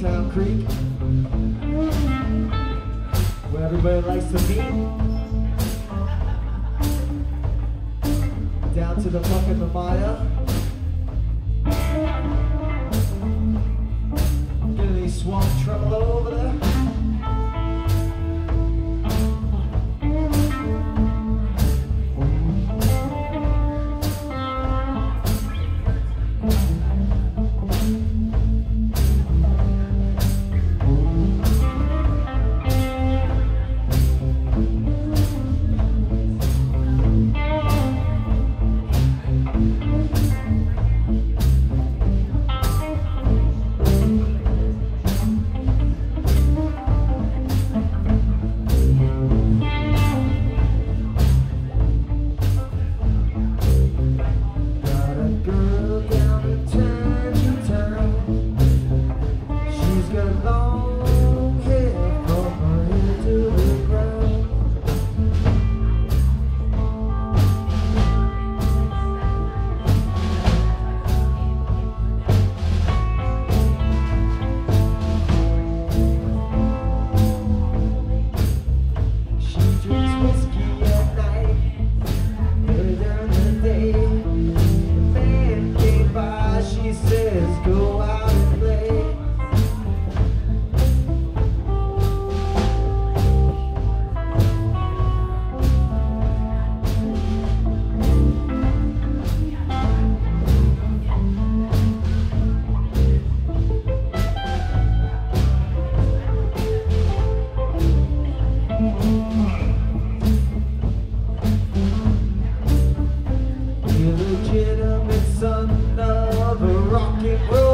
Town Creek, where everybody likes to meet. Down to the Muck and the Maya. Get any swamp tremolo. world.